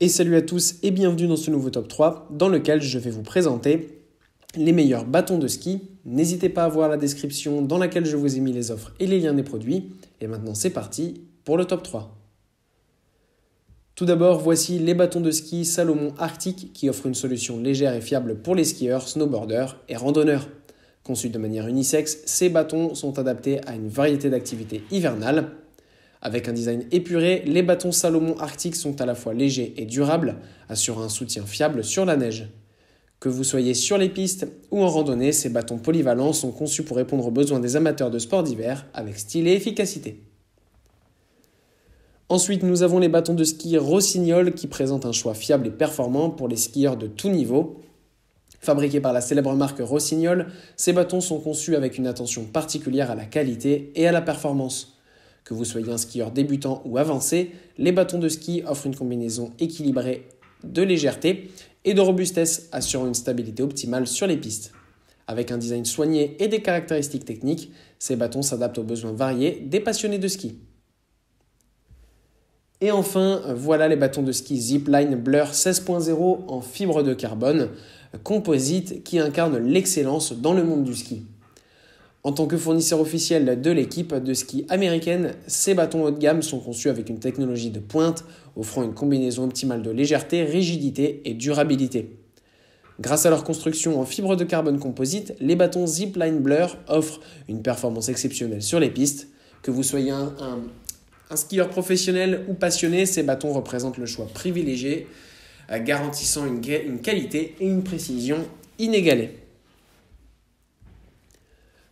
Et salut à tous et bienvenue dans ce nouveau top 3 dans lequel je vais vous présenter les meilleurs bâtons de ski. N'hésitez pas à voir la description dans laquelle je vous ai mis les offres et les liens des produits. Et maintenant c'est parti pour le top 3. Tout d'abord, voici les bâtons de ski Salomon Arctic qui offrent une solution légère et fiable pour les skieurs, snowboarders et randonneurs. Conçus de manière unisexe, ces bâtons sont adaptés à une variété d'activités hivernales. Avec un design épuré, les bâtons Salomon Arctic sont à la fois légers et durables, assurant un soutien fiable sur la neige. Que vous soyez sur les pistes ou en randonnée, ces bâtons polyvalents sont conçus pour répondre aux besoins des amateurs de sport d'hiver avec style et efficacité. Ensuite, nous avons les bâtons de ski Rossignol qui présentent un choix fiable et performant pour les skieurs de tout niveau. Fabriqués par la célèbre marque Rossignol, ces bâtons sont conçus avec une attention particulière à la qualité et à la performance. Que vous soyez un skieur débutant ou avancé, les bâtons de ski offrent une combinaison équilibrée de légèreté et de robustesse, assurant une stabilité optimale sur les pistes. Avec un design soigné et des caractéristiques techniques, ces bâtons s'adaptent aux besoins variés des passionnés de ski. Et enfin, voilà les bâtons de ski Zipline Blur 16.0 en fibre de carbone composite qui incarnent l'excellence dans le monde du ski. En tant que fournisseur officiel de l'équipe de ski américaine, ces bâtons haut de gamme sont conçus avec une technologie de pointe offrant une combinaison optimale de légèreté, rigidité et durabilité. Grâce à leur construction en fibre de carbone composite, les bâtons Zipline Blur offrent une performance exceptionnelle sur les pistes. Que vous soyez un, skieur professionnel ou passionné, ces bâtons représentent le choix privilégié, euh, garantissant une qualité et une précision inégalées.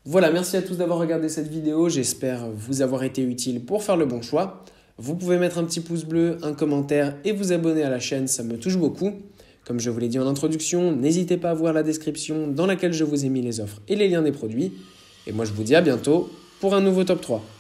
Voilà, merci à tous d'avoir regardé cette vidéo. J'espère vous avoir été utile pour faire le bon choix. Vous pouvez mettre un petit pouce bleu, un commentaire et vous abonner à la chaîne, ça me touche beaucoup. Comme je vous l'ai dit en introduction, n'hésitez pas à voir la description dans laquelle je vous ai mis les offres et les liens des produits. Et moi je vous dis à bientôt pour un nouveau top 3.